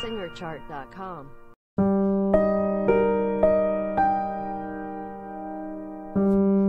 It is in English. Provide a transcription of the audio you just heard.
SingerChart.com. Thank you.